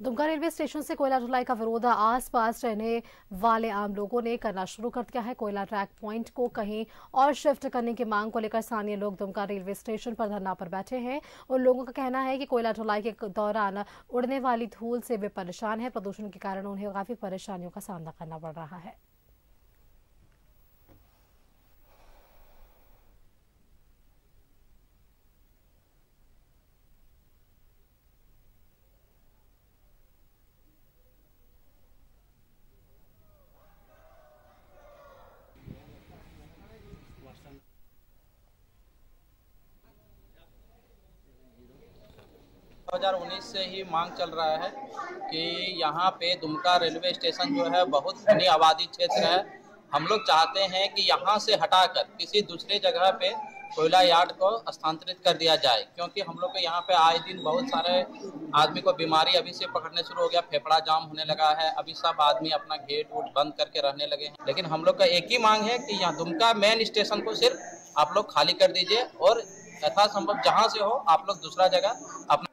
Dumka railway station से कोयला ढुलाई का विरोध आसपास रहने वाले आम लोगों ने करना शुरू कर दिया है। कोयला ट्रैक पॉइंट को कहीं और शिफ्ट करने की मांग को लेकर स्थानीय लोग दुमका रेलवे स्टेशन पर धरना पर बैठे हैं। उन लोगों का कहना है कि कोयला ढुलाई के दौरान उड़ने वाली धूल से वे परेशान है। प्रदूषण के कारण उन्हें काफ़ी परेशानियों का सामना करना पड़ रहा है। 2019 से ही मांग चल रहा है कि यहाँ पे दुमका रेलवे स्टेशन जो है बहुत घनी आबादी क्षेत्र है। हम लोग चाहते हैं कि यहाँ से हटाकर किसी दूसरे जगह पे कोयला यार्ड को स्थानांतरित कर दिया जाए, क्योंकि हम लोग के यहाँ पे आए दिन बहुत सारे आदमी को बीमारी अभी से पकड़ने शुरू हो गया, फेफड़ा जाम होने लगा है, अभी सब आदमी अपना गेट वूट बंद करके रहने लगे हैं। लेकिन हम लोग का एक ही मांग है कि यहाँ दुमका मेन स्टेशन को सिर्फ़ आप लोग खाली कर दीजिए और यथासंभव जहाँ से हो आप लोग दूसरा जगह अपना